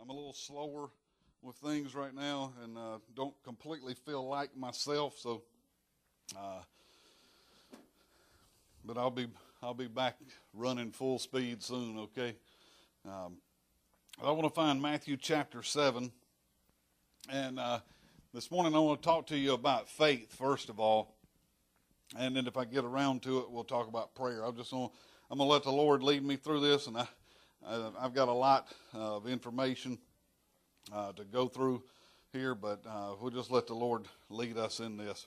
I'm a little slower with things right now and uh, don't completely feel like myself. So, uh, but I'll be I'll be back running full speed soon. Okay. Um, I want to find Matthew chapter seven, and uh, this morning I want to talk to you about faith first of all, and then if I get around to it, we'll talk about prayer. I'm just gonna I'm to let the Lord lead me through this, and I, I have got a lot of information uh, to go through here, but uh, we'll just let the Lord lead us in this.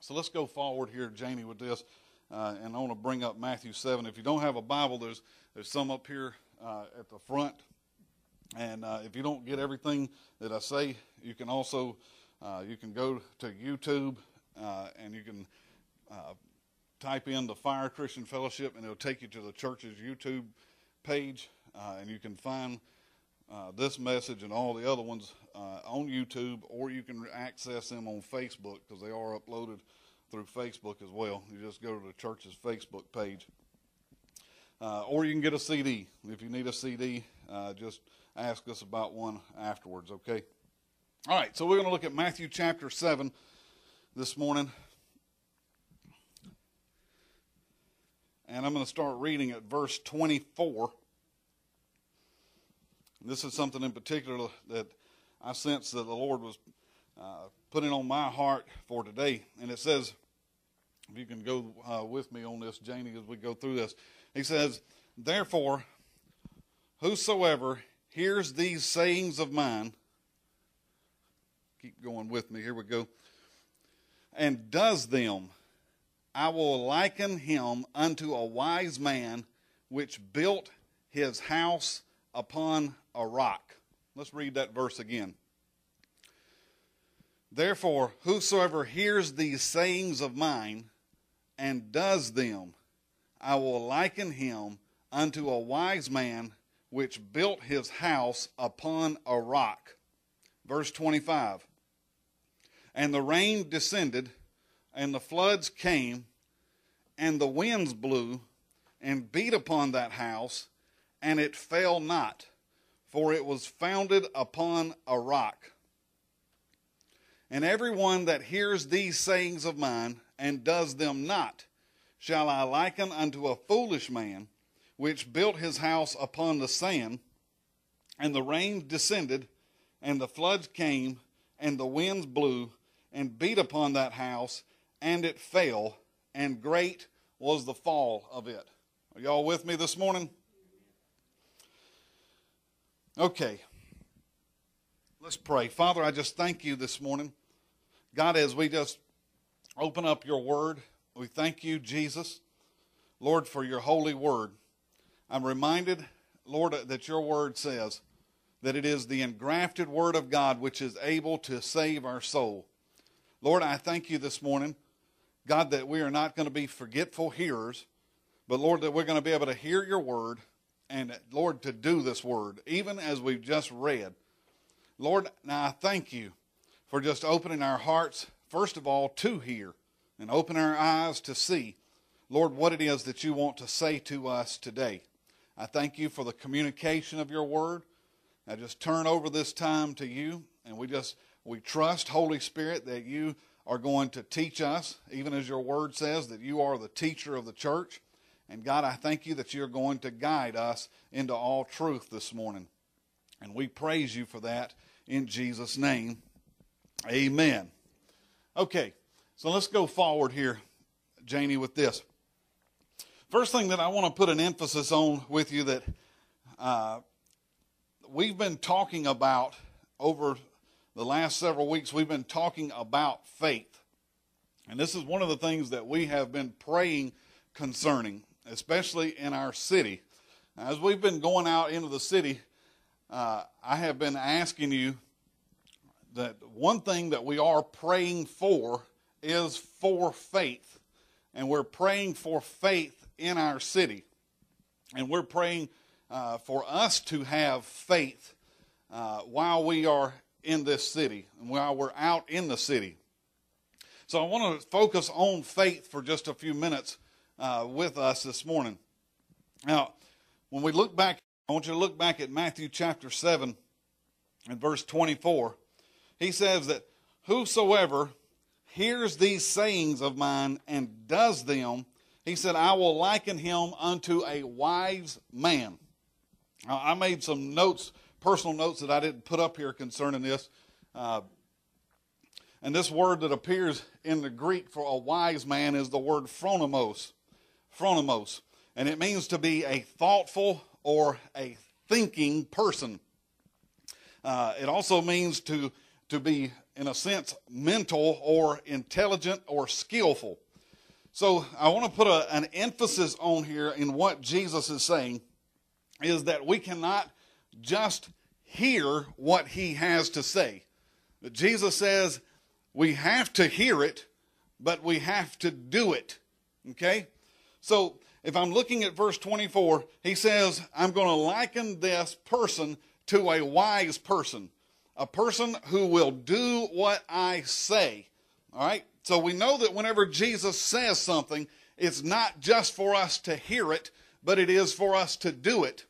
So let's go forward here, Janie, with this. Uh, and I want to bring up Matthew 7. If you don't have a Bible, there's, there's some up here uh, at the front. And uh, if you don't get everything that I say, you can also uh, you can go to YouTube and you can type in the Fire Christian Fellowship, and it'll take you to the church's YouTube page, and you can find uh, this message and all the other ones uh, on YouTube, or you can access them on Facebook because they are uploaded through Facebook as well. You just go to the church's Facebook page. Uh, or you can get a CD. If you need a CD, uh, just ask us about one afterwards, okay? All right, so we're going to look at Matthew chapter 7 this morning. And I'm going to start reading at verse 24. This is something in particular that I sense that the Lord was uh, putting on my heart for today. And it says, if you can go uh, with me on this, Janie, as we go through this. He says, Therefore, whosoever hears these sayings of mine, keep going with me, here we go, and does them, I will liken him unto a wise man which built his house upon a rock. Let's read that verse again. Therefore, whosoever hears these sayings of mine and does them, I will liken him unto a wise man which built his house upon a rock. Verse 25. And the rain descended, and the floods came, and the winds blew, and beat upon that house, and it fell not for it was founded upon a rock. And everyone that hears these sayings of mine and does them not, shall I liken unto a foolish man, which built his house upon the sand, and the rain descended, and the floods came, and the winds blew, and beat upon that house, and it fell, and great was the fall of it. Are y'all with me this morning? Okay. Let's pray. Father, I just thank you this morning. God, as we just open up your word, we thank you, Jesus, Lord, for your holy word. I'm reminded, Lord, that your word says that it is the engrafted word of God which is able to save our soul. Lord, I thank you this morning, God, that we are not going to be forgetful hearers, but Lord, that we're going to be able to hear your word and Lord, to do this word, even as we've just read. Lord, now I thank you for just opening our hearts, first of all, to hear and open our eyes to see, Lord, what it is that you want to say to us today. I thank you for the communication of your word. I just turn over this time to you, and we just we trust, Holy Spirit, that you are going to teach us, even as your word says, that you are the teacher of the church. And God, I thank you that you're going to guide us into all truth this morning. And we praise you for that in Jesus' name. Amen. Okay, so let's go forward here, Janie, with this. First thing that I want to put an emphasis on with you that uh, we've been talking about over the last several weeks, we've been talking about faith. And this is one of the things that we have been praying concerning especially in our city. As we've been going out into the city, uh, I have been asking you that one thing that we are praying for is for faith. And we're praying for faith in our city. And we're praying uh, for us to have faith uh, while we are in this city and while we're out in the city. So I want to focus on faith for just a few minutes uh, with us this morning. Now, when we look back, I want you to look back at Matthew chapter 7 and verse 24, he says that whosoever hears these sayings of mine and does them, he said, I will liken him unto a wise man. Now, I made some notes, personal notes that I didn't put up here concerning this. Uh, and this word that appears in the Greek for a wise man is the word phronimos. Phronimos. And it means to be a thoughtful or a thinking person. Uh, it also means to, to be, in a sense, mental or intelligent or skillful. So I want to put a, an emphasis on here in what Jesus is saying is that we cannot just hear what he has to say. Jesus says we have to hear it, but we have to do it. Okay? So if I'm looking at verse 24, he says, I'm going to liken this person to a wise person, a person who will do what I say. All right? So we know that whenever Jesus says something, it's not just for us to hear it, but it is for us to do it.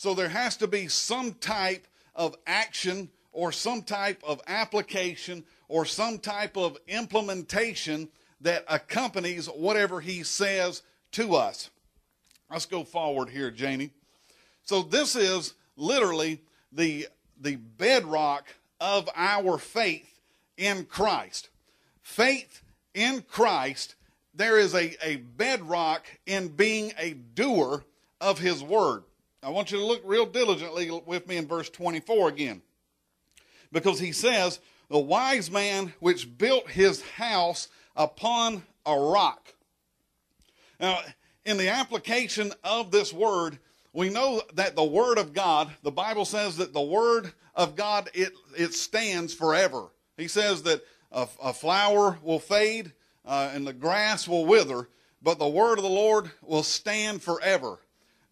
So there has to be some type of action or some type of application or some type of implementation that accompanies whatever he says to us. Let's go forward here, Janie. So this is literally the, the bedrock of our faith in Christ. Faith in Christ, there is a, a bedrock in being a doer of his word. I want you to look real diligently with me in verse 24 again. Because he says, The wise man which built his house upon a rock. Now, in the application of this word, we know that the word of God, the Bible says that the word of God, it, it stands forever. He says that a, a flower will fade uh, and the grass will wither, but the word of the Lord will stand forever.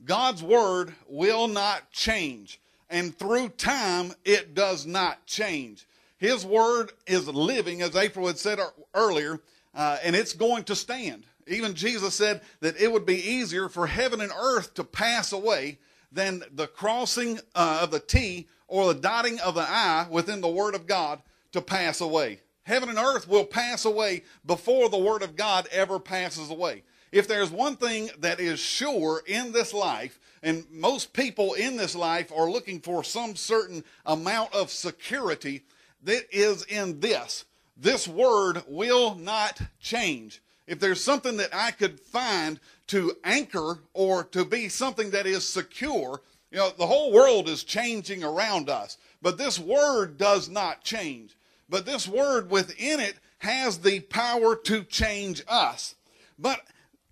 God's word will not change. And through time, it does not change. His word is living, as April had said earlier, uh, and it's going to stand. Even Jesus said that it would be easier for heaven and earth to pass away than the crossing uh, of the T or the dotting of the I within the Word of God to pass away. Heaven and earth will pass away before the Word of God ever passes away. If there's one thing that is sure in this life, and most people in this life are looking for some certain amount of security, that is in this. This Word will not change if there's something that I could find to anchor or to be something that is secure, you know, the whole world is changing around us, but this word does not change. But this word within it has the power to change us. But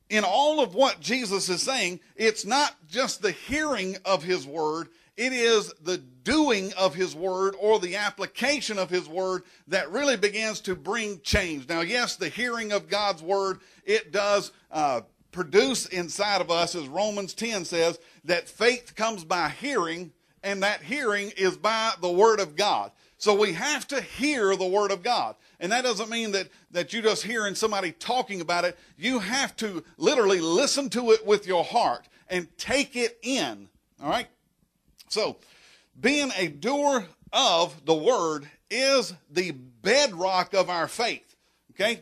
in all of what Jesus is saying, it's not just the hearing of his word, it is the doing of his word or the application of his word that really begins to bring change. Now, yes, the hearing of God's word, it does uh, produce inside of us, as Romans 10 says, that faith comes by hearing, and that hearing is by the word of God. So we have to hear the word of God. And that doesn't mean that, that you just hearing somebody talking about it. You have to literally listen to it with your heart and take it in. All right? So, being a doer of the word is the bedrock of our faith. Okay?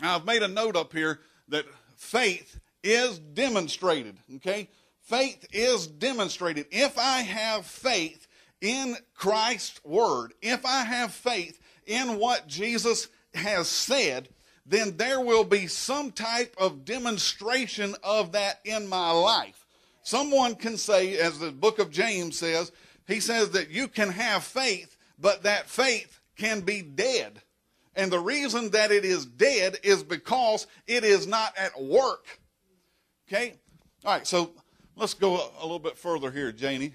I've made a note up here that faith is demonstrated. Okay? Faith is demonstrated. If I have faith in Christ's word, if I have faith in what Jesus has said, then there will be some type of demonstration of that in my life. Someone can say, as the book of James says, he says that you can have faith, but that faith can be dead. And the reason that it is dead is because it is not at work. Okay? All right, so let's go a little bit further here, Janie.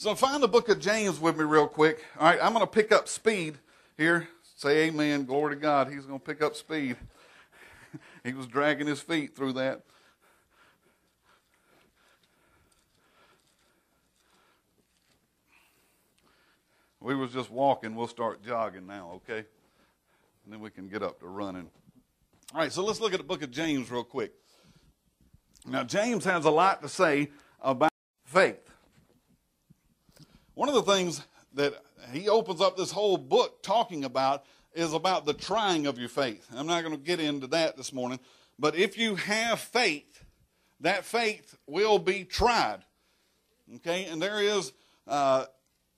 So find the book of James with me real quick. All right, I'm going to pick up speed here. Say amen. Glory to God. He's going to pick up speed. he was dragging his feet through that. we was just walking. We'll start jogging now, okay? And then we can get up to running. All right, so let's look at the book of James real quick. Now, James has a lot to say about faith. One of the things that he opens up this whole book talking about is about the trying of your faith. I'm not going to get into that this morning, but if you have faith, that faith will be tried. Okay, and there is uh,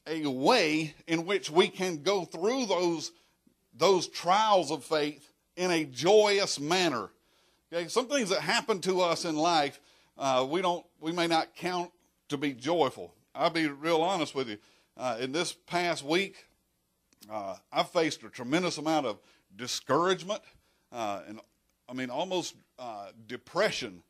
a way in which we can go through those those trials of faith in a joyous manner. Okay, some things that happen to us in life, uh, we don't, we may not count to be joyful. I'll be real honest with you. Uh, in this past week, uh, I faced a tremendous amount of discouragement uh, and, I mean, almost uh, depression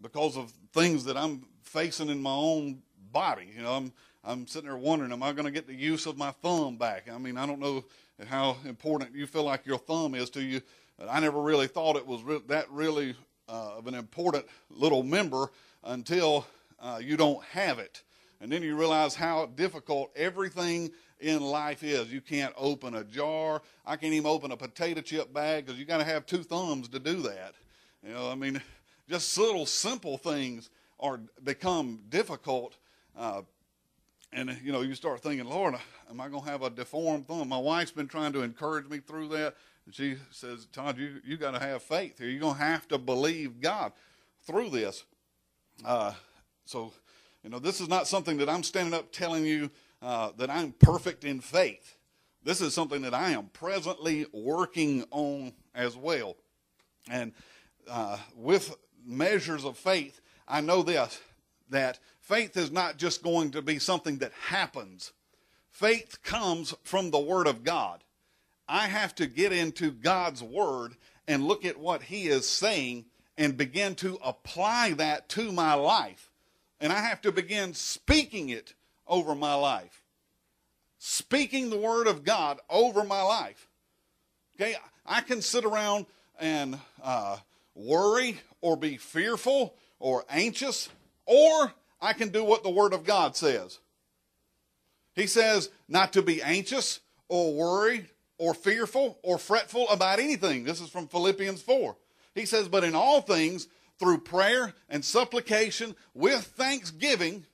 because of things that I'm facing in my own body. You know, I'm I'm sitting there wondering, am I going to get the use of my thumb back? I mean, I don't know how important you feel like your thumb is to you. I never really thought it was re- that really uh, of an important little member until uh, you don't have it. And then you realize how difficult everything in life is. You can't open a jar. I can't even open a potato chip bag because you got to have two thumbs to do that. You know, I mean, just little simple things are become difficult. Uh, and you know, you start thinking, Lord, am I going to have a deformed thumb? My wife's been trying to encourage me through that, and she says, Todd, you you got to have faith here. You're going to have to believe God through this. Uh, so, you know, this is not something that I'm standing up telling you uh, that I'm perfect in faith. This is something that I am presently working on as well, and uh, with measures of faith, I know this that faith is not just going to be something that happens. Faith comes from the Word of God. I have to get into God's Word and look at what He is saying and begin to apply that to my life. And I have to begin speaking it over my life. Speaking the Word of God over my life. Okay, I can sit around and uh, worry or be fearful or anxious or I can do what the Word of God says. He says not to be anxious or worried or fearful or fretful about anything. This is from Philippians 4. He says, But in all things, through prayer and supplication with thanksgiving,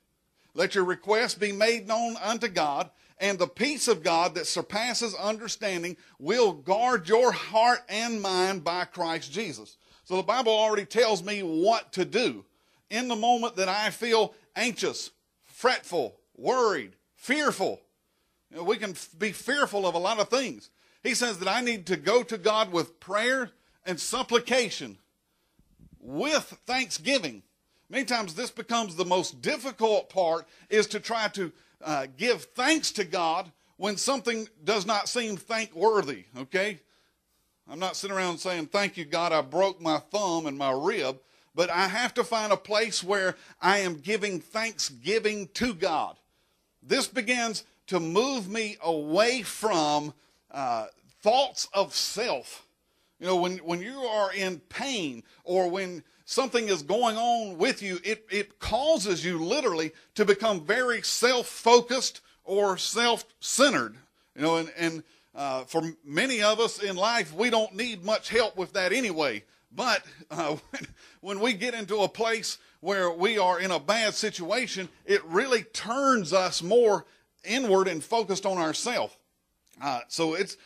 let your requests be made known unto God, and the peace of God that surpasses understanding will guard your heart and mind by Christ Jesus. So the Bible already tells me what to do in the moment that I feel anxious, fretful, worried, fearful. You know, we can be fearful of a lot of things. He says that I need to go to God with prayer and supplication with thanksgiving. Many times this becomes the most difficult part is to try to uh, give thanks to God when something does not seem thankworthy, okay? I'm not sitting around saying, Thank you, God, I broke my thumb and my rib but I have to find a place where I am giving thanksgiving to God. This begins to move me away from uh, thoughts of self. You know, when, when you are in pain or when something is going on with you, it, it causes you literally to become very self focused or self centered. You know, and, and uh, for many of us in life, we don't need much help with that anyway. But uh, when, we get into a place where we are in a bad situation, it really turns us more inward and focused on ourselves. Uh, so it's,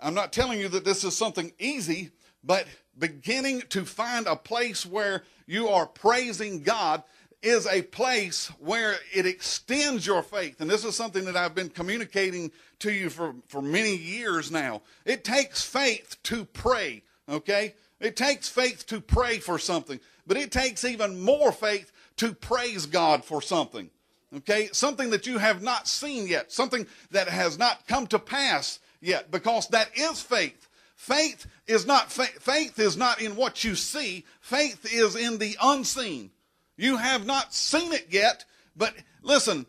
I'm not telling you that this is something easy, but beginning to find a place where you are praising God is a place where it extends your faith. And this is something that I've been communicating to you for, for many years now. It takes faith to pray, okay? It takes faith to pray for something, but it takes even more faith to praise God for something. Okay? Something that you have not seen yet, something that has not come to pass yet, because that is faith. Faith is not faith is not in what you see. Faith is in the unseen. You have not seen it yet, but listen,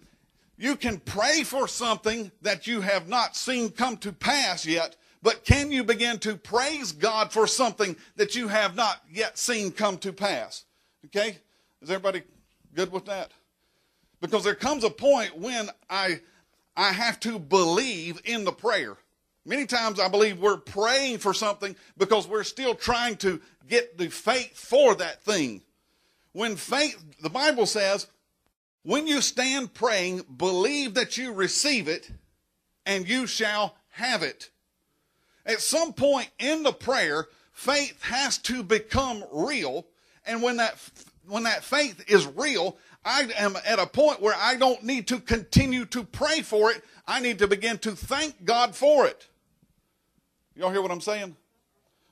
you can pray for something that you have not seen come to pass yet, but can you begin to praise God for something that you have not yet seen come to pass? Okay? Is everybody good with that? Because there comes a point when I I have to believe in the prayer. Many times I believe we're praying for something because we're still trying to get the faith for that thing. When faith, the Bible says, when you stand praying, believe that you receive it and you shall have it. At some point in the prayer, faith has to become real. And when that, when that faith is real, I am at a point where I don't need to continue to pray for it. I need to begin to thank God for it. Y'all hear what I'm saying?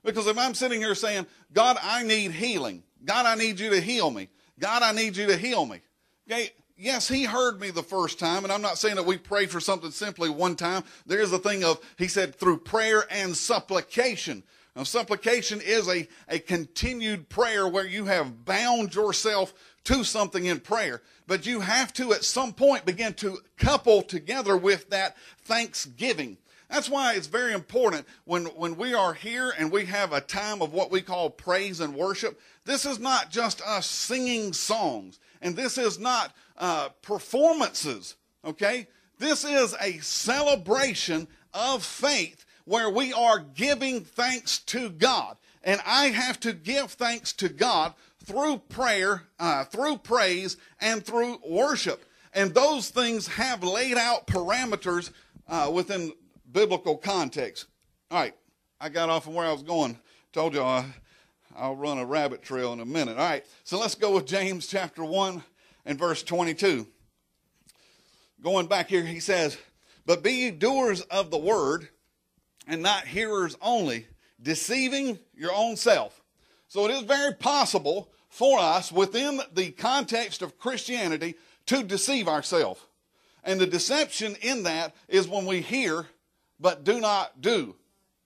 Because if I'm sitting here saying, God, I need healing. God, I need you to heal me. God, I need you to heal me. Okay, yes, he heard me the first time, and I'm not saying that we prayed for something simply one time. There's a thing of, he said, through prayer and supplication. Now, supplication is a, a continued prayer where you have bound yourself to something in prayer. But you have to, at some point, begin to couple together with that thanksgiving. That's why it's very important when, when we are here and we have a time of what we call praise and worship. This is not just us singing songs, and this is not uh, performances, okay? This is a celebration of faith where we are giving thanks to God. And I have to give thanks to God through prayer, uh, through praise, and through worship. And those things have laid out parameters uh, within biblical context. All right, I got off from where I was going. Told you I, I'll run a rabbit trail in a minute. All right, so let's go with James chapter 1 and verse 22. Going back here, he says, But be ye doers of the word and not hearers only, deceiving your own self. So it is very possible for us within the context of Christianity to deceive ourselves. And the deception in that is when we hear but do not do.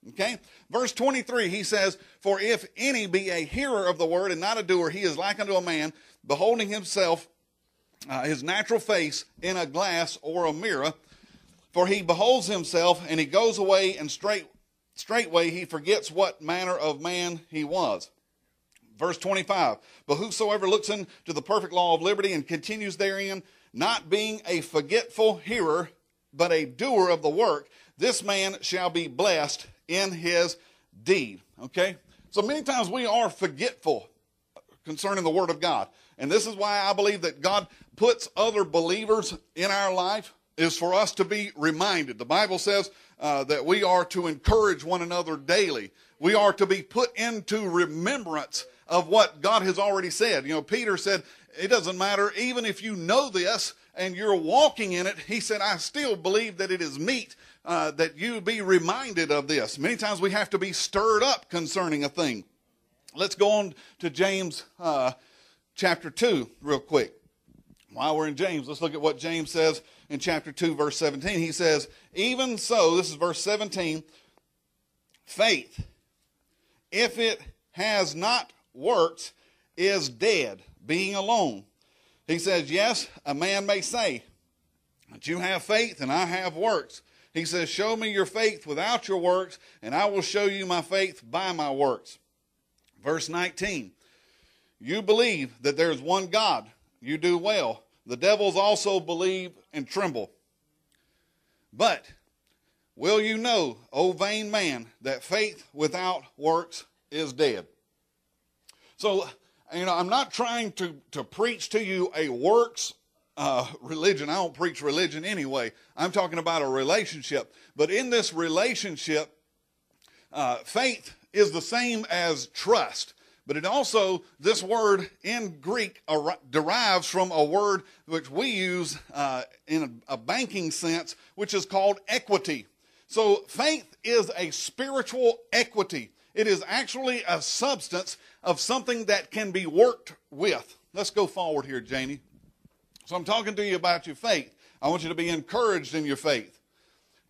Okay? Verse 23, he says, For if any be a hearer of the word and not a doer, he is like unto a man beholding himself, uh, his natural face in a glass or a mirror. For he beholds himself, and he goes away, and straight, straightway he forgets what manner of man he was. Verse 25 But whosoever looks into the perfect law of liberty and continues therein, not being a forgetful hearer, but a doer of the work, this man shall be blessed in his deed. Okay? So many times we are forgetful concerning the Word of God. And this is why I believe that God puts other believers in our life is for us to be reminded. The Bible says uh, that we are to encourage one another daily. We are to be put into remembrance of what God has already said. You know, Peter said, it doesn't matter, even if you know this and you're walking in it, he said, I still believe that it is meet uh, that you be reminded of this. Many times we have to be stirred up concerning a thing. Let's go on to James uh, chapter 2 real quick. While we're in James, let's look at what James says in chapter 2, verse 17. He says, Even so, this is verse 17, faith, if it has not works, is dead, being alone. He says, Yes, a man may say, that you have faith and I have works. He says, Show me your faith without your works, and I will show you my faith by my works. Verse 19 You believe that there is one God. You do well. The devils also believe and tremble. But will you know, O vain man, that faith without works is dead? So, you know, I'm not trying to, to preach to you a works uh, religion. I don't preach religion anyway. I'm talking about a relationship. But in this relationship, uh, faith is the same as trust. But it also, this word in Greek ar- derives from a word which we use uh, in a, a banking sense, which is called equity. So faith is a spiritual equity. It is actually a substance of something that can be worked with. Let's go forward here, Janie. So I'm talking to you about your faith. I want you to be encouraged in your faith.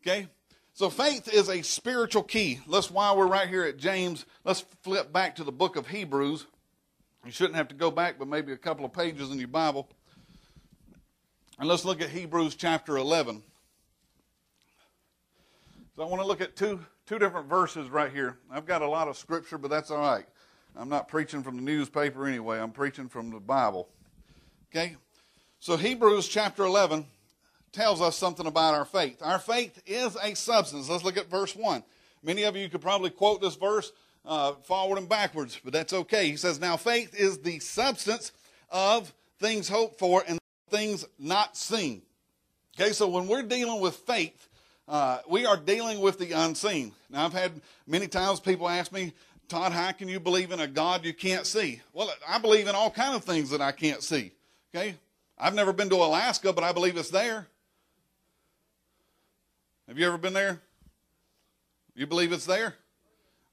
Okay? So faith is a spiritual key. Let's, while we're right here at James, let's flip back to the book of Hebrews. You shouldn't have to go back, but maybe a couple of pages in your Bible. And let's look at Hebrews chapter 11. So I want to look at two, two different verses right here. I've got a lot of scripture, but that's all right. I'm not preaching from the newspaper anyway. I'm preaching from the Bible. Okay? So Hebrews chapter 11 tells us something about our faith. Our faith is a substance. Let's look at verse 1. Many of you could probably quote this verse uh, forward and backwards, but that's okay. He says, Now faith is the substance of things hoped for and things not seen. Okay, so when we're dealing with faith, uh, we are dealing with the unseen. Now, I've had many times people ask me, Todd, how can you believe in a God you can't see? Well, I believe in all kind of things that I can't see. Okay? I've never been to Alaska, but I believe it's there. Have you ever been there? You believe it's there?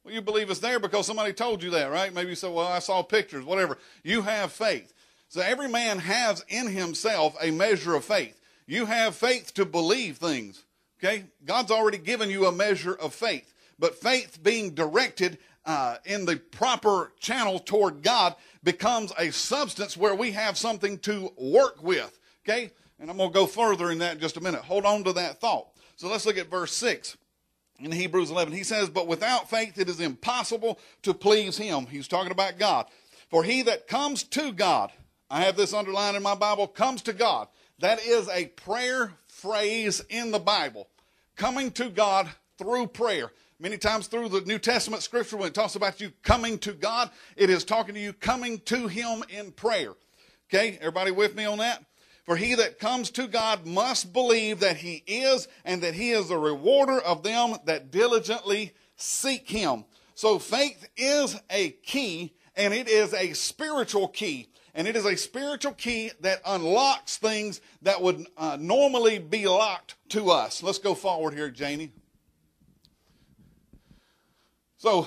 Well, you believe it's there because somebody told you that, right? Maybe you said, well, I saw pictures, whatever. You have faith. So every man has in himself a measure of faith. You have faith to believe things. Okay? God's already given you a measure of faith. But faith being directed uh, in the proper channel toward God becomes a substance where we have something to work with. Okay? And I'm going to go further in that in just a minute. Hold on to that thought. So let's look at verse 6 in Hebrews 11. He says, But without faith it is impossible to please him. He's talking about God. For he that comes to God, I have this underlined in my Bible, comes to God. That is a prayer phrase in the Bible. Coming to God through prayer. Many times through the New Testament scripture, when it talks about you coming to God, it is talking to you coming to Him in prayer. Okay, everybody with me on that? For he that comes to God must believe that he is and that he is a rewarder of them that diligently seek him. So faith is a key and it is a spiritual key. And it is a spiritual key that unlocks things that would uh, normally be locked to us. Let's go forward here, Janie. So,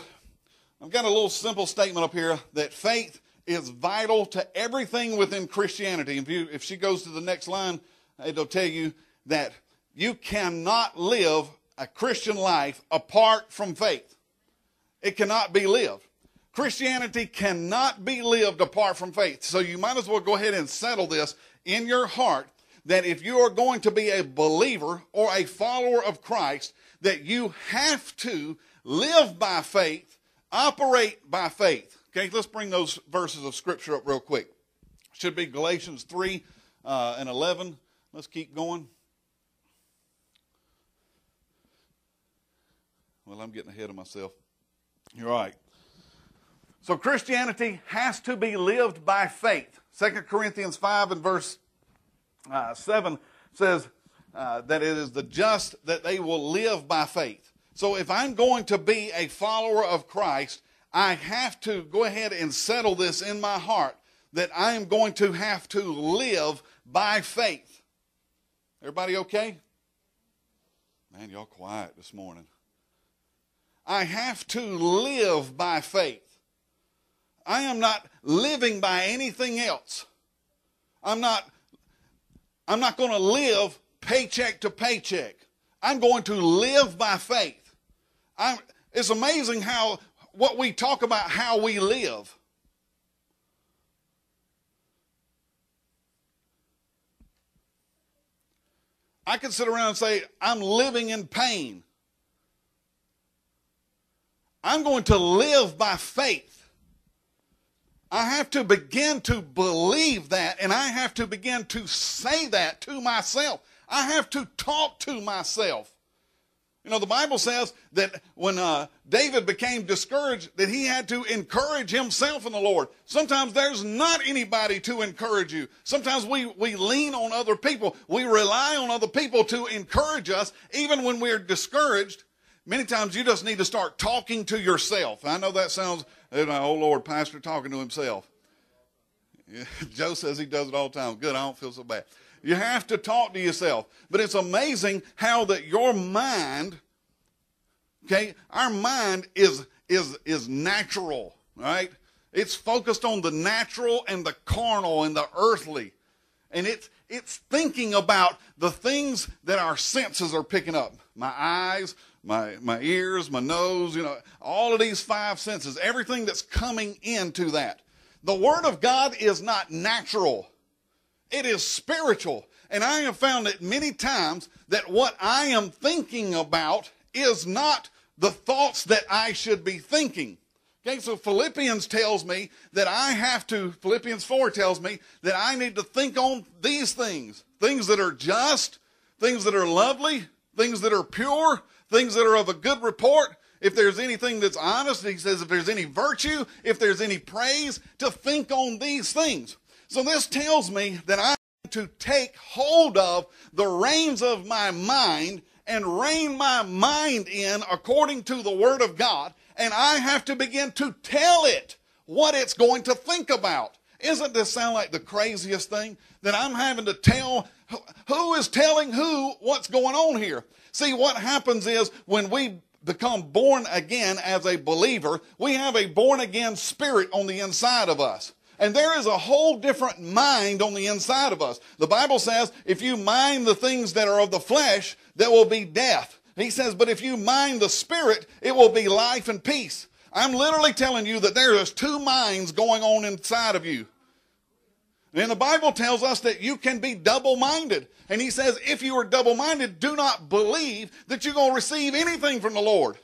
I've got a little simple statement up here that faith is vital to everything within Christianity. If, you, if she goes to the next line, it'll tell you that you cannot live a Christian life apart from faith. It cannot be lived. Christianity cannot be lived apart from faith. So you might as well go ahead and settle this in your heart that if you are going to be a believer or a follower of Christ, that you have to live by faith, operate by faith. Okay, let's bring those verses of Scripture up real quick. Should be Galatians 3 uh, and 11. Let's keep going. Well, I'm getting ahead of myself. You're right. So Christianity has to be lived by faith. 2 Corinthians 5 and verse uh, 7 says uh, that it is the just that they will live by faith. So if I'm going to be a follower of Christ, I have to go ahead and settle this in my heart that I am going to have to live by faith. Everybody okay? Man, y'all quiet this morning. I have to live by faith. I am not living by anything else. I'm not I'm not going to live paycheck to paycheck. I'm going to live by faith. I'm, it's amazing how what we talk about how we live. I can sit around and say, I'm living in pain. I'm going to live by faith. I have to begin to believe that, and I have to begin to say that to myself. I have to talk to myself. You know, the Bible says that when uh, David became discouraged, that he had to encourage himself in the Lord. Sometimes there's not anybody to encourage you. Sometimes we, we lean on other people. We rely on other people to encourage us, even when we're discouraged. Many times you just need to start talking to yourself. I know that sounds, oh Lord, pastor talking to himself. Joe says he does it all the time. Good, I don't feel so bad. You have to talk to yourself. But it's amazing how that your mind, okay, our mind is is is natural, right? It's focused on the natural and the carnal and the earthly. And it's it's thinking about the things that our senses are picking up. My eyes, my my ears, my nose, you know, all of these five senses, everything that's coming into that. The word of God is not natural. It is spiritual. And I have found that many times that what I am thinking about is not the thoughts that I should be thinking. Okay, so Philippians tells me that I have to, Philippians 4 tells me that I need to think on these things things that are just, things that are lovely, things that are pure, things that are of a good report. If there's anything that's honest, he says, if there's any virtue, if there's any praise, to think on these things. So this tells me that I have to take hold of the reins of my mind and rein my mind in according to the Word of God, and I have to begin to tell it what it's going to think about. Isn't this sound like the craziest thing? That I'm having to tell who is telling who what's going on here. See, what happens is when we become born again as a believer, we have a born again spirit on the inside of us. And there is a whole different mind on the inside of us. The Bible says if you mind the things that are of the flesh, there will be death. He says, but if you mind the spirit, it will be life and peace. I'm literally telling you that there is two minds going on inside of you. And the Bible tells us that you can be double minded. And he says, if you are double minded, do not believe that you're going to receive anything from the Lord.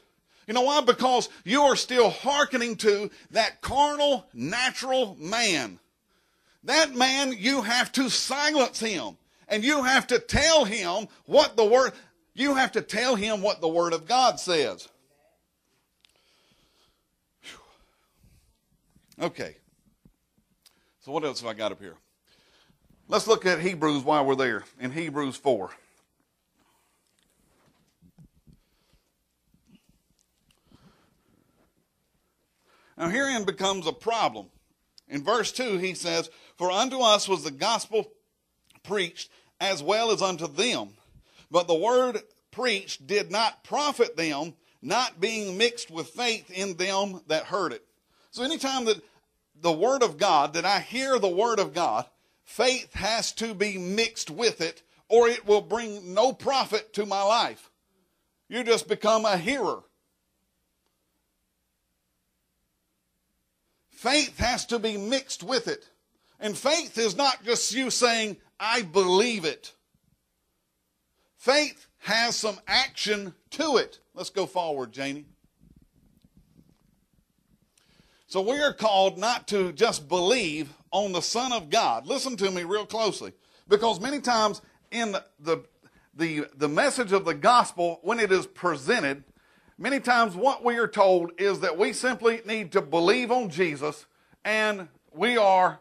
You know why? Because you are still hearkening to that carnal, natural man. That man, you have to silence him. And you have to tell him what the word, you have to tell him what the word of God says. Okay. So what else have I got up here? Let's look at Hebrews while we're there in Hebrews 4. Now, herein becomes a problem. In verse 2, he says, For unto us was the gospel preached as well as unto them. But the word preached did not profit them, not being mixed with faith in them that heard it. So, anytime that the word of God, that I hear the word of God, faith has to be mixed with it, or it will bring no profit to my life. You just become a hearer. Faith has to be mixed with it. And faith is not just you saying, I believe it. Faith has some action to it. Let's go forward, Janie. So we are called not to just believe on the Son of God. Listen to me real closely. Because many times in the, the, the message of the gospel, when it is presented, many times what we are told is that we simply need to believe on Jesus and we are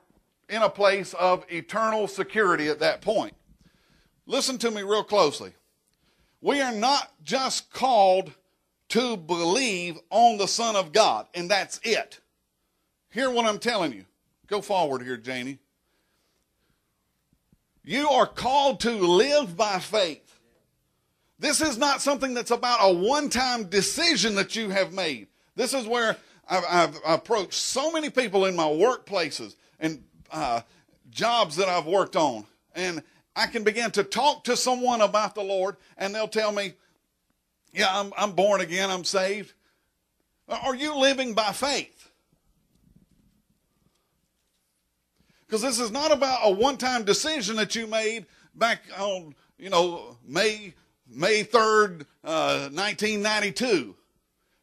in a place of eternal security at that point. Listen to me real closely. We are not just called to believe on the Son of God, and that's it. Hear what I'm telling you. Go forward here, Janie. You are called to live by faith. This is not something that's about a one time decision that you have made. This is where I've, I've, approached so many people in my workplaces and uh, jobs that I've worked on. And I can begin to talk to someone about the Lord, and they'll tell me, Yeah, I'm, I'm born again, I'm saved. Are you living by faith? Because this is not about a one-time decision that you made back on, you know, May May 3rd, uh, 1992.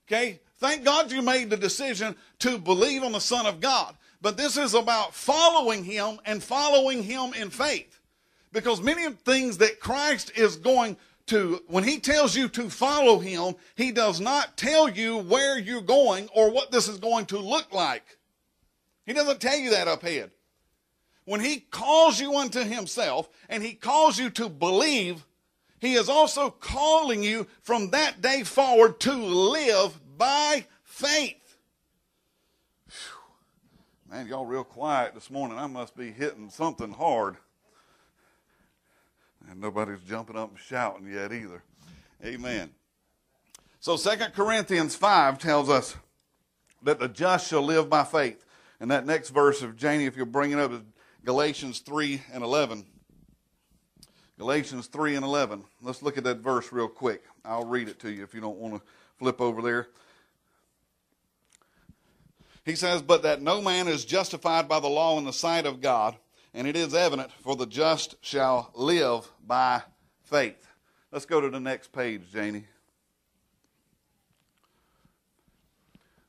Okay? Thank God you made the decision to believe on the Son of God. But this is about following Him and following Him in faith. Because many things that Christ is going to, when He tells you to follow Him, He does not tell you where you're going or what this is going to look like. He doesn't tell you that up ahead when he calls you unto himself and he calls you to believe, he is also calling you from that day forward to live by faith. Whew. Man, y'all real quiet this morning. I must be hitting something hard. And nobody's jumping up and shouting yet either. Amen. So Second Corinthians 5 tells us that the just shall live by faith. And that next verse of Janie, if you'll bring it up, is Galatians 3 and 11. Galatians 3 and 11. Let's look at that verse real quick. I'll read it to you if you don't want to flip over there. He says, But that no man is justified by the law in the sight of God, and it is evident, for the just shall live by faith. Let's go to the next page, Janie.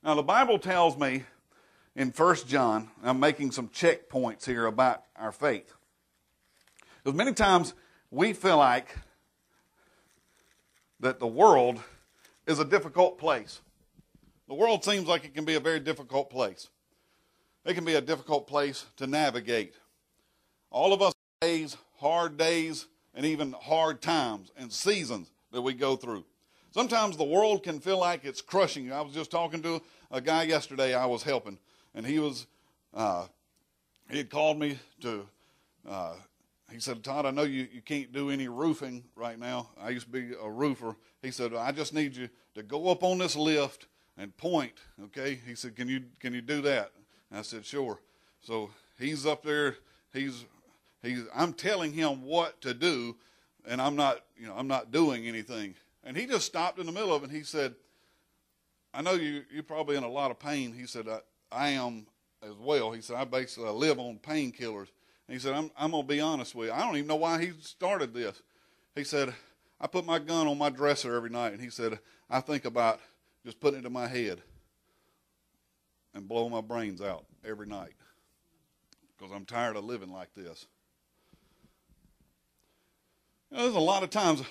Now, the Bible tells me in First John, I'm making some checkpoints here about our faith. Because many times we feel like that the world is a difficult place. The world seems like it can be a very difficult place. It can be a difficult place to navigate. All of us days, hard days, and even hard times and seasons that we go through. Sometimes the world can feel like it's crushing you. I was just talking to a guy yesterday I was helping, and he was, uh, he had called me to, uh, he said, Todd, I know you, you can't do any roofing right now. I used to be a roofer. He said, I just need you to go up on this lift and point, okay? He said, can you, can you do that? And I said, sure. So he's up there. He's, he's, I'm telling him what to do, and I'm not, you know, I'm not doing anything. And he just stopped in the middle of it and he said, I know you, you're probably in a lot of pain. He said, I, I am as well. He said, I basically live on painkillers. He said, I'm, I'm going to be honest with you. I don't even know why he started this. He said, I put my gun on my dresser every night. And he said, I think about just putting it in my head and blowing my brains out every night because I'm tired of living like this. You know, there's a lot of times,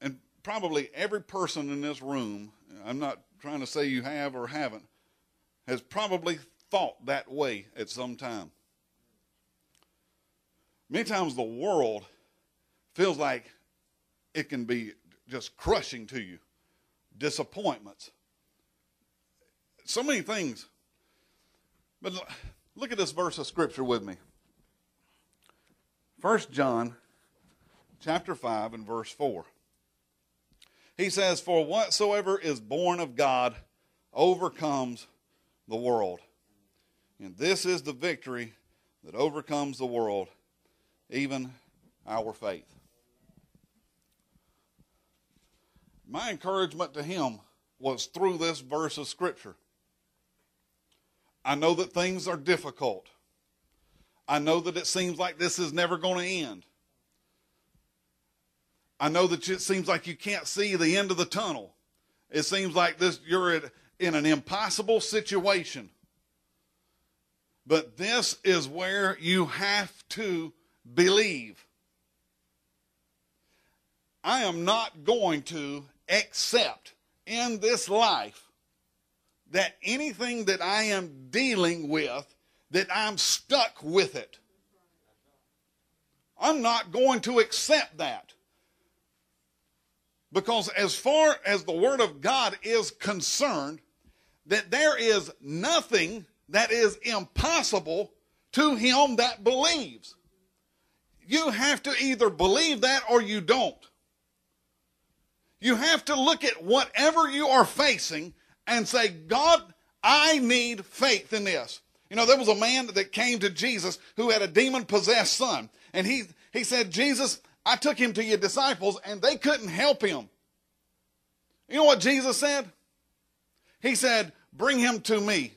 and probably every person in this room, I'm not trying to say you have or haven't, has probably thought that way at some time. Many times the world feels like it can be just crushing to you, disappointments, so many things. But look at this verse of scripture with me. 1 John chapter 5 and verse 4. He says, For whatsoever is born of God overcomes the world. And this is the victory that overcomes the world, even our faith. My encouragement to him was through this verse of Scripture. I know that things are difficult. I know that it seems like this is never going to end. I know that it seems like you can't see the end of the tunnel. It seems like this you're in an impossible situation. But this is where you have to believe. I am not going to accept in this life that anything that I am dealing with, that I'm stuck with it. I'm not going to accept that. Because as far as the Word of God is concerned, that there is nothing that is impossible to him that believes. You have to either believe that or you don't. You have to look at whatever you are facing and say, God, I need faith in this. You know, there was a man that came to Jesus who had a demon possessed son. And he, he said, Jesus, I took him to your disciples and they couldn't help him. You know what Jesus said? He said, Bring him to me.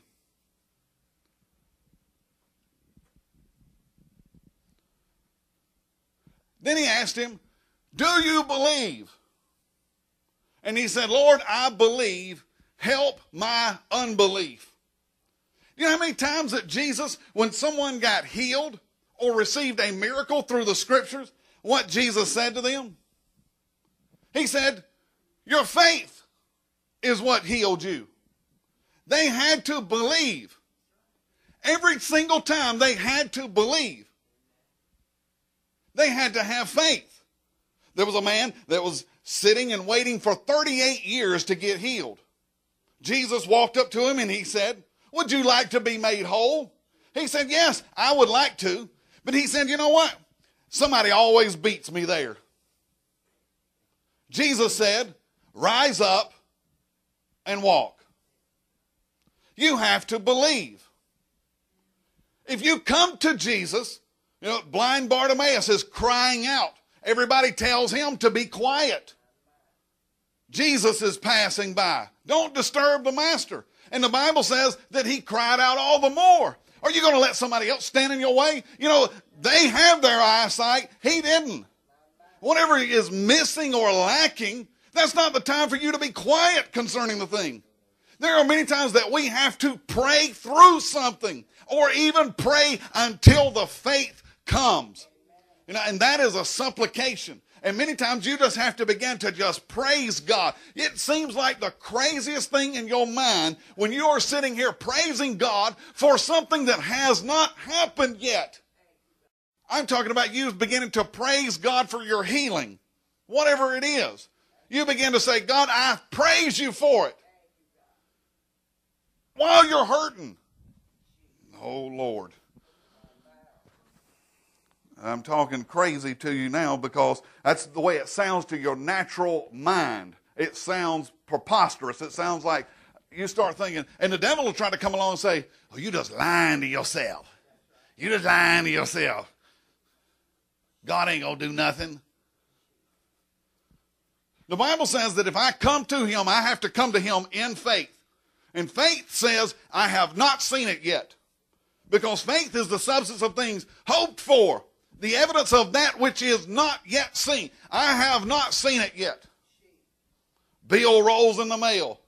Then he asked him, Do you believe? And he said, Lord, I believe. Help my unbelief. You know how many times that Jesus, when someone got healed or received a miracle through the scriptures, what Jesus said to them? He said, Your faith is what healed you. They had to believe. Every single time they had to believe. They had to have faith. There was a man that was sitting and waiting for 38 years to get healed. Jesus walked up to him and he said, Would you like to be made whole? He said, Yes, I would like to. But he said, You know what? Somebody always beats me there. Jesus said, Rise up and walk. You have to believe. If you come to Jesus, you know, blind Bartimaeus is crying out. Everybody tells him to be quiet. Jesus is passing by. Don't disturb the master. And the Bible says that he cried out all the more. Are you going to let somebody else stand in your way? You know, they have their eyesight. He didn't. Whatever is missing or lacking, that's not the time for you to be quiet concerning the thing. There are many times that we have to pray through something or even pray until the faith comes. You know, and that is a supplication. And many times you just have to begin to just praise God. It seems like the craziest thing in your mind when you are sitting here praising God for something that has not happened yet. I'm talking about you beginning to praise God for your healing. whatever it is. You begin to say, God, I praise you for it. While you're hurting. Oh, Lord. I'm talking crazy to you now because that's the way it sounds to your natural mind. It sounds preposterous. It sounds like you start thinking, and the devil will try to come along and say, Oh, you just lying to yourself. You just lying to yourself. God ain't going to do nothing. The Bible says that if I come to him, I have to come to him in faith. And faith says, I have not seen it yet. Because faith is the substance of things hoped for, the evidence of that which is not yet seen. I have not seen it yet. Bill rolls in the mail.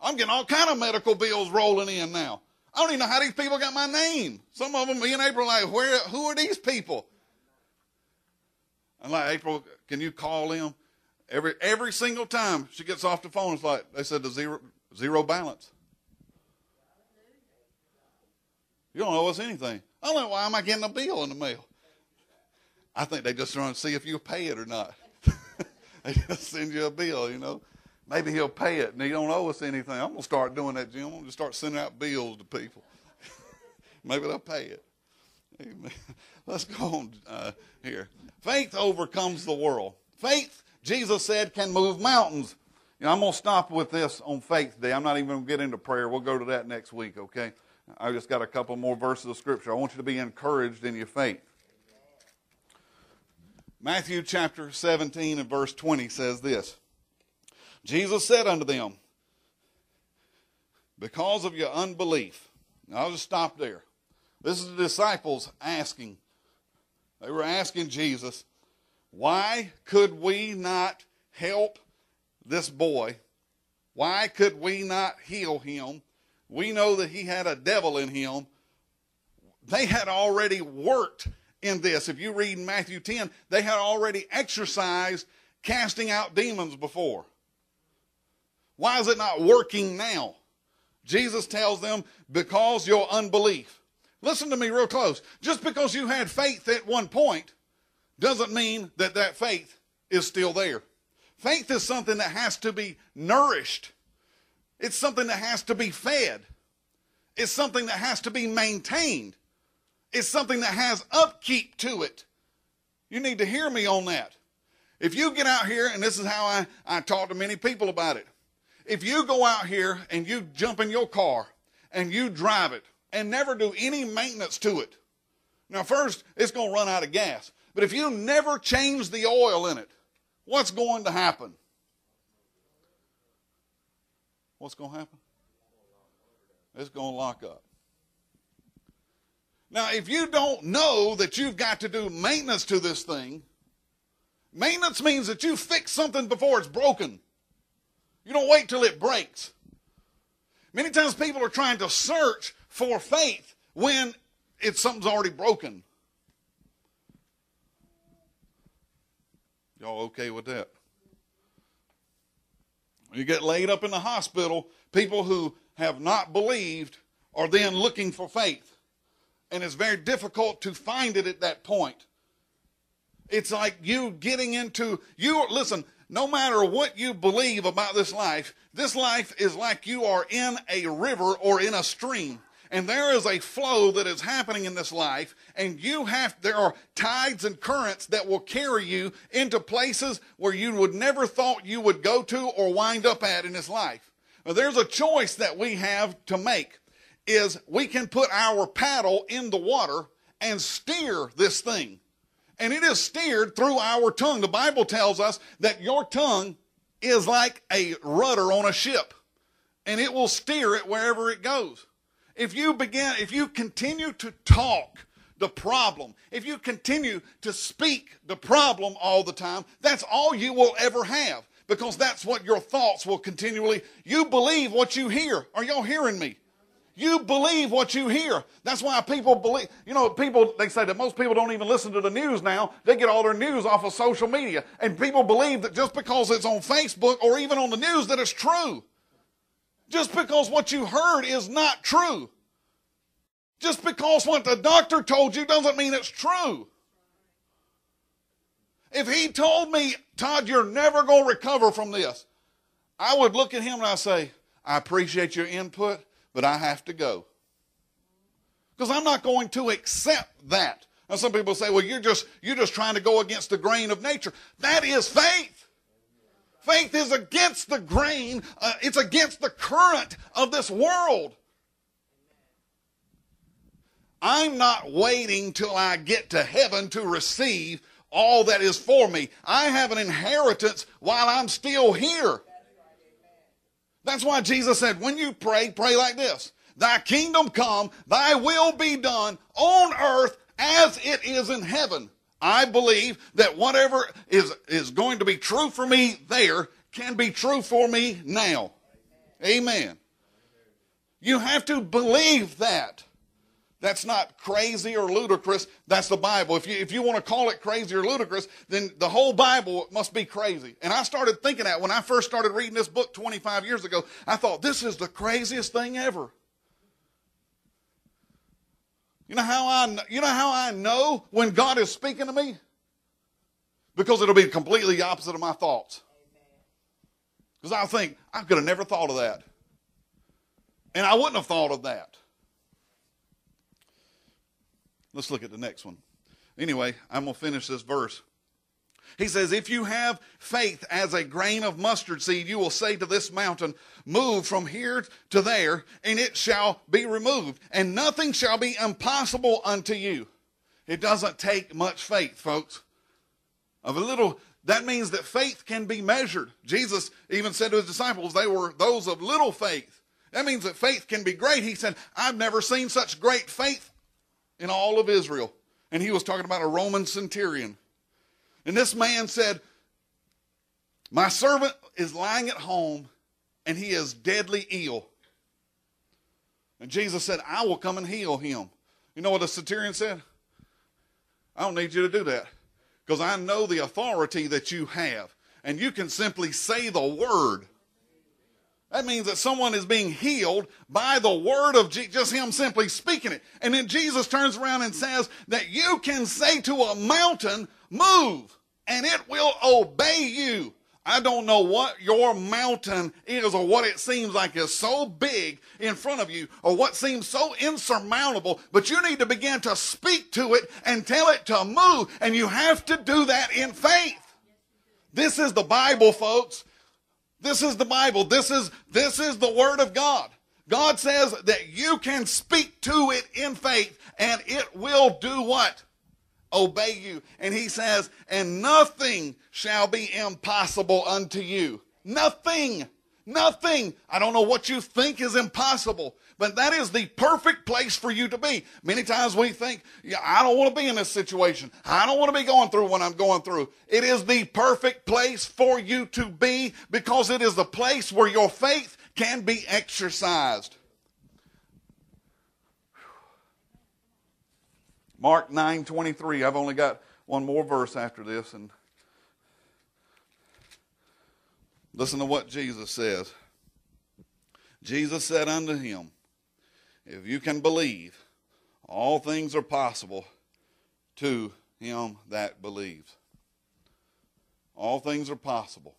I'm getting all kind of medical bills rolling in now. I don't even know how these people got my name. Some of them, me and April, like, where? Who are these people? I'm like, April, can you call them? Every every single time she gets off the phone, it's like they said the zero zero balance. You don't owe us anything. I don't know why am I getting a bill in the mail. I think they just want to see if you pay it or not. they just send you a bill, you know. Maybe he'll pay it and he don't owe us anything. I'm gonna start doing that, Jim. I'm gonna start sending out bills to people. Maybe they'll pay it. Amen. Let's go on uh, here. Faith overcomes the world. Faith, Jesus said, can move mountains. You know, I'm going to stop with this on faith day. I'm not even going to get into prayer. We'll go to that next week, okay? I just got a couple more verses of Scripture. I want you to be encouraged in your faith. Matthew chapter 17 and verse 20 says this Jesus said unto them, Because of your unbelief. I'll just stop there. This is the disciples asking. They were asking Jesus, Why could we not help this boy? Why could we not heal him? We know that he had a devil in him. They had already worked in this. If you read Matthew 10, they had already exercised casting out demons before. Why is it not working now? Jesus tells them, because your unbelief. Listen to me real close. Just because you had faith at one point doesn't mean that that faith is still there. Faith is something that has to be nourished. It's something that has to be fed. It's something that has to be maintained. It's something that has upkeep to it. You need to hear me on that. If you get out here, and this is how I, I talk to many people about it. If you go out here and you jump in your car and you drive it and never do any maintenance to it, now, first, it's going to run out of gas. But if you never change the oil in it, what's going to happen? What's going to happen? It's going to lock up. Now, if you don't know that you've got to do maintenance to this thing, maintenance means that you fix something before it's broken. You don't wait till it breaks. Many times people are trying to search for faith when it's something's already broken. Y'all okay with that? You get laid up in the hospital, people who have not believed are then looking for faith. And it's very difficult to find it at that point. It's like you getting into, you, listen, no matter what you believe about this life, this life is like you are in a river or in a stream. And there is a flow that is happening in this life, and you have, there are tides and currents that will carry you into places where you would never thought you would go to or wind up at in this life. Now, there's a choice that we have to make is we can put our paddle in the water and steer this thing. And it is steered through our tongue. The Bible tells us that your tongue is like a rudder on a ship, and it will steer it wherever it goes. If you begin, if you continue to talk the problem, if you continue to speak the problem all the time, that's all you will ever have because that's what your thoughts will continually. You believe what you hear. Are y'all hearing me? You believe what you hear. That's why people believe, you know, people, they say that most people don't even listen to the news now. They get all their news off of social media. And people believe that just because it's on Facebook or even on the news that it's true. Just because what you heard is not true. Just because what the doctor told you doesn't mean it's true. If he told me, Todd, you're never going to recover from this, I would look at him and I say, I appreciate your input, but I have to go. Because I'm not going to accept that. Now some people say, well, you're just you're just trying to go against the grain of nature. That is faith. Faith is against the grain, uh, it's against the current of this world. I'm not waiting till I get to heaven to receive all that is for me. I have an inheritance while I'm still here. That's why Jesus said, when you pray, pray like this Thy kingdom come, thy will be done on earth as it is in heaven. I believe that whatever is, is going to be true for me there can be true for me now. Amen. You have to believe that. That's not crazy or ludicrous. That's the Bible. If you, if you want to call it crazy or ludicrous, then the whole Bible must be crazy. And I started thinking that when I first started reading this book 25 years ago. I thought, this is the craziest thing ever. You know how I you know how I know when God is speaking to me? Because it'll be completely opposite of my thoughts. Because I'll think, I could have never thought of that. And I wouldn't have thought of that. Let's look at the next one. Anyway, I'm going to finish this verse. He says, If you have faith as a grain of mustard seed, you will say to this mountain, Move from here to there, and it shall be removed, and nothing shall be impossible unto you. It doesn't take much faith, folks. Of a little, that means that faith can be measured. Jesus even said to his disciples, they were those of little faith. That means that faith can be great. He said, I've never seen such great faith in all of Israel. And he was talking about a Roman centurion. And this man said, My servant is lying at home and he is deadly ill. And Jesus said, I will come and heal him. You know what the centurion said? I don't need you to do that because I know the authority that you have. And you can simply say the word. That means that someone is being healed by the word of just him simply speaking it. And then Jesus turns around and says that you can say to a mountain, move, and it will obey you. I don't know what your mountain is or what it seems like is so big in front of you or what seems so insurmountable, but you need to begin to speak to it and tell it to move. And you have to do that in faith. This is the Bible, folks. This is the Bible. This is, this is the Word of God. God says that you can speak to it in faith and it will do what? Obey you. And he says, and nothing shall be impossible unto you. Nothing. Nothing. I don't know what you think is impossible, but that is the perfect place for you to be. Many times we think, yeah, I don't want to be in this situation. I don't want to be going through what I'm going through. It is the perfect place for you to be because it is the place where your faith can be exercised. Mark 9 23. I've only got one more verse after this. And listen to what Jesus says. Jesus said unto him, If you can believe, all things are possible to him that believes. All things are possible.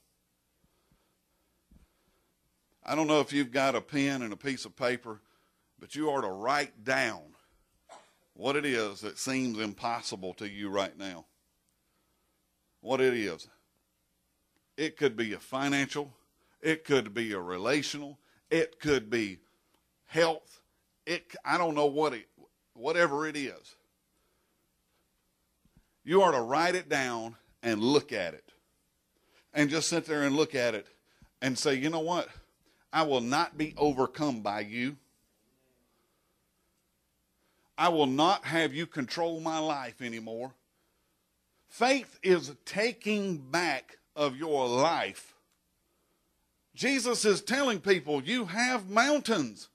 I don't know if you've got a pen and a piece of paper, but you are to write down what it is that seems impossible to you right now. What it is. It could be a financial, it could be a relational, it could be health. It I don't know what it whatever it is. You are to write it down and look at it. And just sit there and look at it and say, "You know what? I will not be overcome by you." I will not have you control my life anymore. Faith is taking back of your life. Jesus is telling people you have mountains.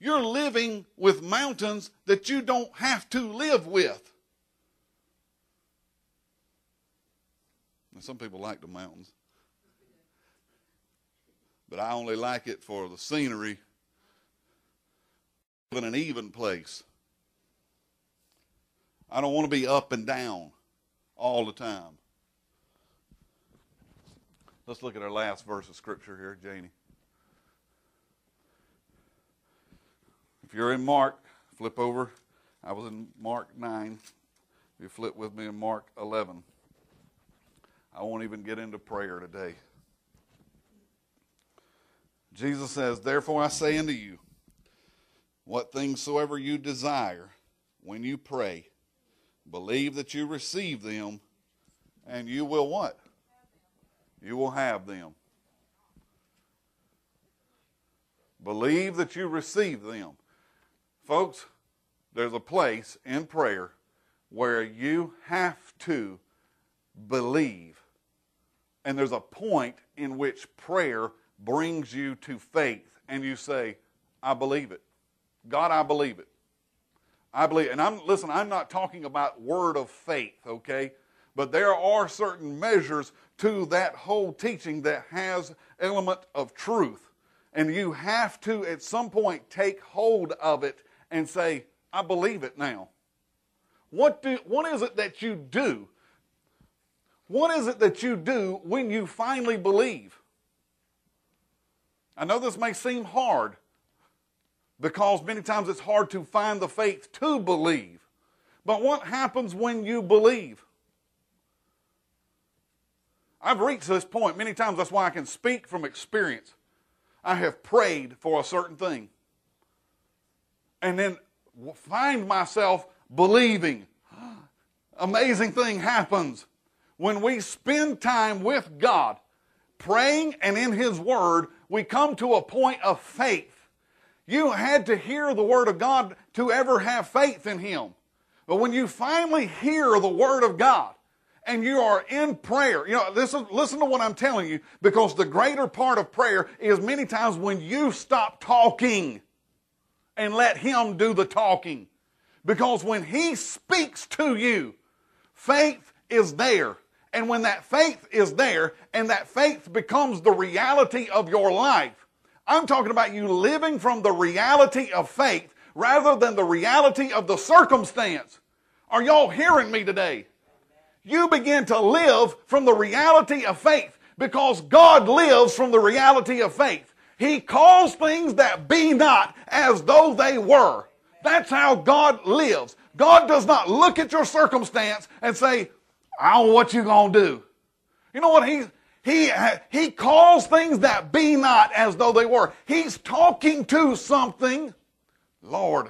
You're living with mountains that you don't have to live with. some people like the mountains, but I only like it for the scenery in an even place. I don't want to be up and down. all the time. Let's look at our last verse of Scripture here, Janie. If you're in Mark, flip over. I was in Mark 9. If You flip with me in Mark 11. I won't even get into prayer today. Jesus says, Therefore I say unto you, what things soever you desire when you pray, believe that you receive them, and you will what? You will have them. Believe that you receive them. Folks, there's a place in prayer where you have to believe. And there's a point in which prayer brings you to faith, and you say, I believe it. God, I believe it. I believe, and I'm listen. I'm not talking about word of faith, okay? But there are certain measures to that whole teaching that has element of truth, and you have to at some point take hold of it and say, "I believe it now." What do? What is it that you do? What is it that you do when you finally believe? I know this may seem hard, because many times it's hard to find the faith to believe. But what happens when you believe? I've reached this point many times. That's why I can speak from experience. I have prayed for a certain thing and then find myself believing. Amazing thing happens when we spend time with God, praying and in His Word, we come to a point of faith you had to hear the Word of God to ever have faith in Him. But when you finally hear the Word of God and you are in prayer, you know, listen, listen to what I'm telling you because the greater part of prayer is many times when you stop talking and let Him do the talking. Because when He speaks to you, faith is there. And when that faith is there and that faith becomes the reality of your life, I'm talking about you living from the reality of faith rather than the reality of the circumstance. Are y'all hearing me today? You begin to live from the reality of faith because God lives from the reality of faith. He calls things that be not as though they were. That's how God lives. God does not look at your circumstance and say, I don't know what you're gonna do. You know what he's he, he calls things that be not as though they were. He's talking to something. Lord,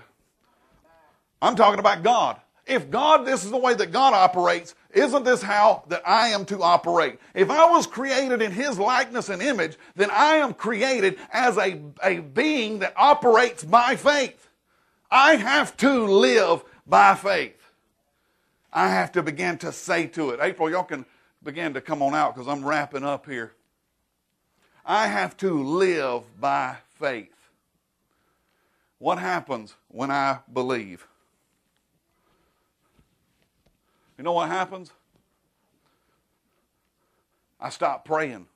I'm talking about God. If God, this is the way that God operates, isn't this how that I am to operate? If I was created in His likeness and image, then I am created as a, a being that operates by faith. I have to live by faith. I have to begin to say to it. April, y'all can begin to come on out because I'm wrapping up here. I have to live by faith. What happens when I believe? You know what happens? I stop praying.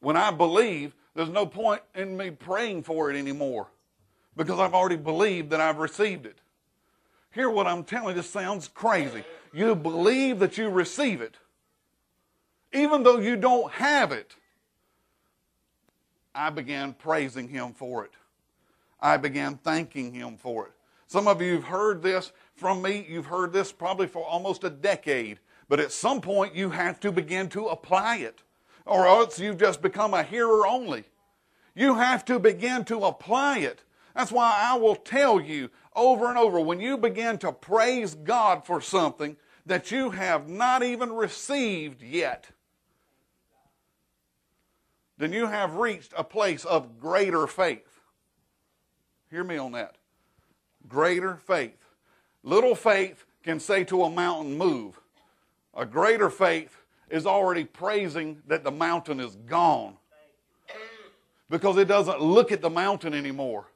When I believe, there's no point in me praying for it anymore because I've already believed that I've received it. Hear what I'm telling you, this sounds crazy. You believe that you receive it, even though you don't have it. I began praising Him for it. I began thanking Him for it. Some of you have heard this from me. You've heard this probably for almost a decade. But at some point, you have to begin to apply it, or else you've just become a hearer only. You have to begin to apply it. That's why I will tell you over and over when you begin to praise God for something that you have not even received yet, then you have reached a place of greater faith. Hear me on that. Greater faith. Little faith can say to a mountain, move. A greater faith is already praising that the mountain is gone because it doesn't look at the mountain anymore.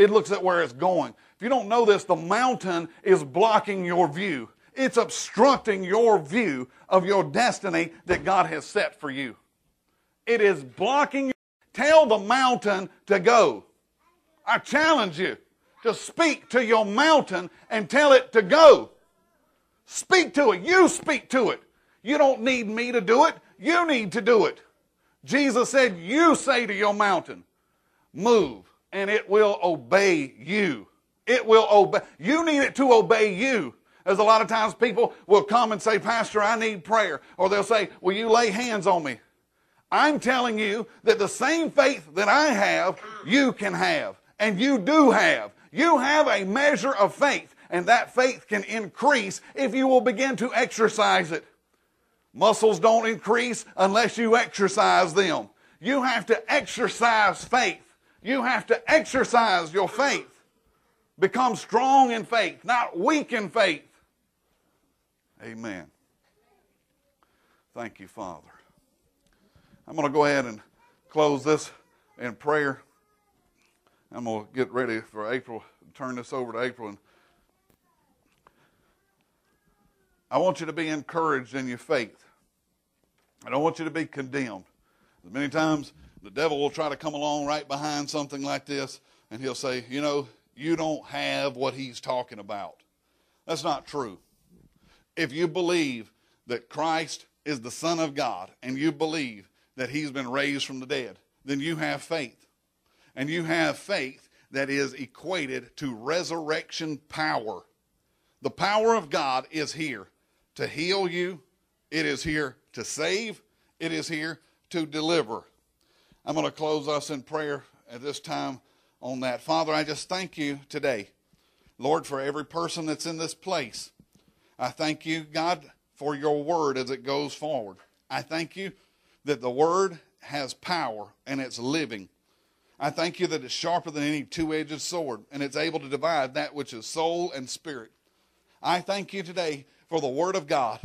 It looks at where it's going. If you don't know this, the mountain is blocking your view. It's obstructing your view of your destiny that God has set for you. It is blocking. Tell the mountain to go. I challenge you. to speak to your mountain and tell it to go. Speak to it. You speak to it. You don't need me to do it. You need to do it. Jesus said, You say to your mountain, move, and it will obey you. It will obey. You need it to obey you. As a lot of times people will come and say, Pastor, I need prayer. Or they'll say, Will you lay hands on me? I'm telling you that the same faith that I have, you can have. And you do have. You have a measure of faith, and that faith can increase if you will begin to exercise it. Muscles don't increase unless you exercise them. You have to exercise faith. You have to exercise your faith. Become strong in faith, not weak in faith. Amen. Thank you, Father. I'm going to go ahead and close this in prayer. I'm going to get ready for April, turn this over to April. And I want you to be encouraged in your faith. I don't want you to be condemned. Many times the devil will try to come along right behind something like this and he'll say, You know, you don't have what he's talking about. That's not true. If you believe that Christ is the Son of God and you believe that he's been raised from the dead, then you have faith. And you have faith that is equated to resurrection power. The power of God is here to heal you, it is here to save, it is here to deliver. I'm going to close us in prayer at this time on that. Father, I just thank you today, Lord, for every person that's in this place. I thank you, God, for your word as it goes forward. I thank you that the word has power and it's living. I thank you that it's sharper than any two edged sword and it's able to divide that which is soul and spirit. I thank you today for the word of God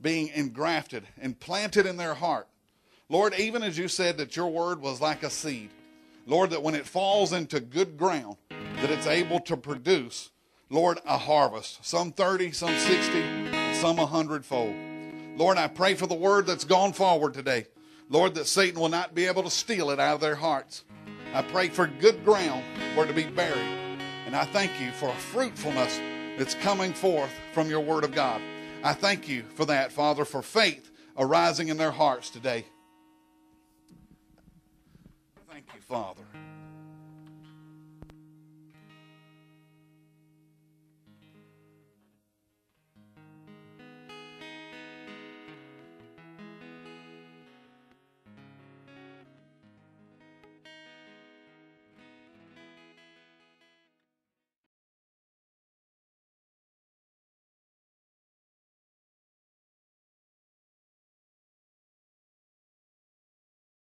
being engrafted and planted in their heart. Lord, even as you said that your word was like a seed, Lord, that when it falls into good ground, that it's able to produce, Lord, a harvest. Some 30, some 60, some a hundredfold. Lord, I pray for the word that's gone forward today. Lord, that Satan will not be able to steal it out of their hearts. I pray for good ground it to be buried. And I thank you for a fruitfulness that's coming forth from your word of God. I thank you for that, Father, for faith arising in their hearts today. Father.